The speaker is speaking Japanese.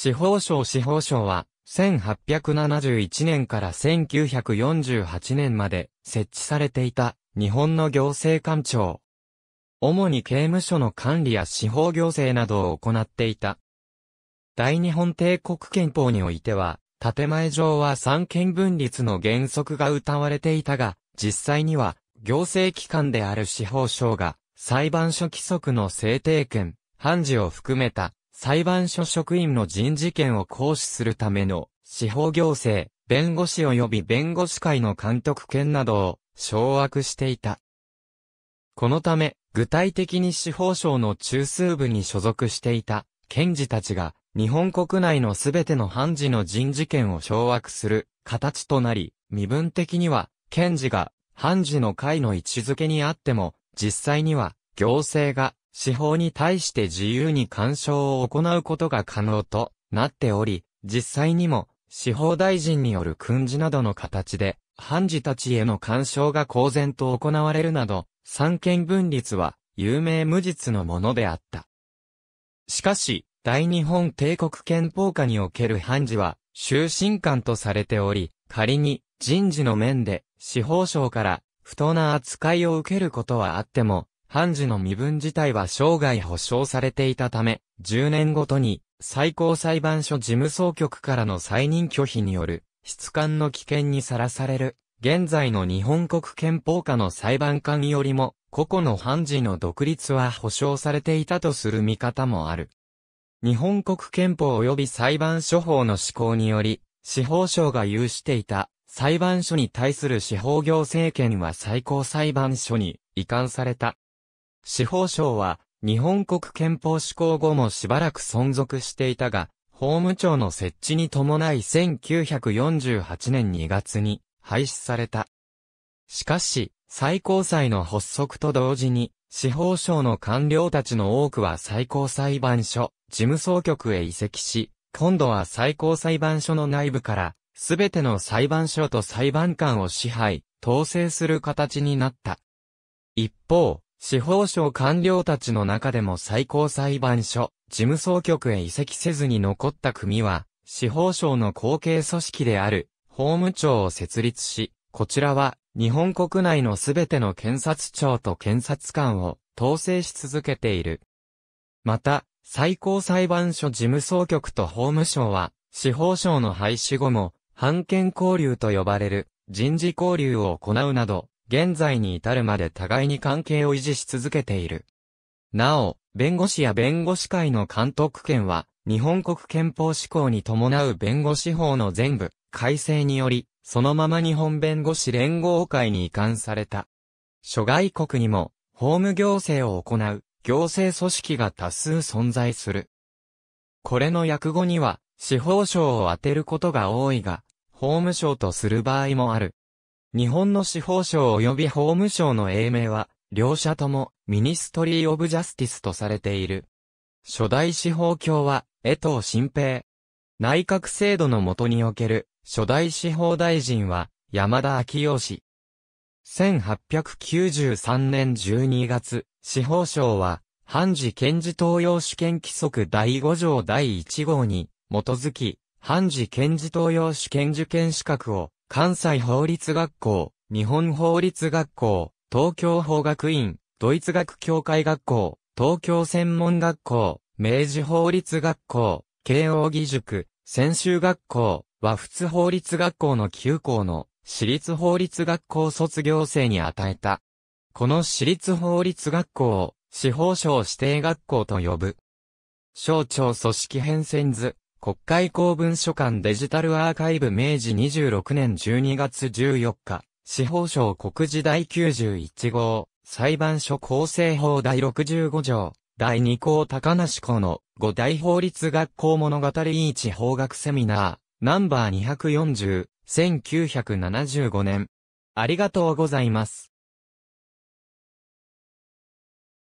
司法省司法省は、1871年から1948年まで設置されていた日本の行政官庁。主に刑務所の管理や司法行政などを行っていた。大日本帝国憲法においては、建前上は三権分立の原則が謳われていたが、実際には、行政機関である司法省が、裁判所規則の制定権、判事を含めた、裁判所職員の人事権を行使するための、司法行政、弁護士及び弁護士会の監督権などを、掌握していた。このため、具体的に司法省の中枢部に所属していた、検事たちが、日本国内のすべての判事の人事権を掌握する形となり、身分的には、検事が判事の会の位置づけにあっても、実際には行政が司法に対して自由に干渉を行うことが可能となっており、実際にも司法大臣による訓示などの形で、判事たちへの干渉が公然と行われるなど、三権分立は有名無実のものであった。しかし、大日本帝国憲法下における判事は、終身官とされており、仮に人事の面で司法省から不当な扱いを受けることはあっても、判事の身分自体は生涯保障されていたため、10年ごとに最高裁判所事務総局からの再任拒否による質感の危険にさらされる、現在の日本国憲法下の裁判官よりも、個々の判事の独立は保障されていたとする見方もある。日本国憲法及び裁判所法の施行により、司法省が有していた裁判所に対する司法行政権は最高裁判所に移管された。司法省は日本国憲法施行後もしばらく存続していたが、法務庁の設置に伴い1948年2月に廃止された。しかし、最高裁の発足と同時に、司法省の官僚たちの多くは最高裁判所、事務総局へ移籍し、今度は最高裁判所の内部から、すべての裁判所と裁判官を支配、統制する形になった。一方、司法省官僚たちの中でも最高裁判所、事務総局へ移籍せずに残った組は、司法省の後継組織である、法務庁を設立し、こちらは、日本国内のすべての検察庁と検察官を統制し続けている。また、最高裁判所事務総局と法務省は、司法省の廃止後も、判権交流と呼ばれる人事交流を行うなど、現在に至るまで互いに関係を維持し続けている。なお、弁護士や弁護士会の監督権は、日本国憲法施行に伴う弁護士法の全部、改正により、そのまま日本弁護士連合会に移管された。諸外国にも、法務行政を行う行政組織が多数存在する。これの訳語には、司法省を当てることが多いが、法務省とする場合もある。日本の司法省及び法務省の英名は、両者とも Ministry of Justice とされている。初代司法卿は、江藤新平。内閣制度の下における初代司法大臣は山田昭夫氏。1893年12月、司法省は、判事検事登用試験規則第5条第1号に基づき、判事検事登用試験受験資格を、関西法律学校、日本法律学校、東京法学院、ドイツ学協会学校、東京専門学校、明治法律学校、慶応義塾、専修学校、和仏法律学校の9校の私立法律学校卒業生に与えた。この私立法律学校を司法省指定学校と呼ぶ。省庁組織編纂図、国会公文書館デジタルアーカイブ明治26年12月14日、司法省国時第91号、裁判所構成法第65条、第2項高梨校の五大法律学校物語一法学セミナー、ナンバー240、1975年。ありがとうございます。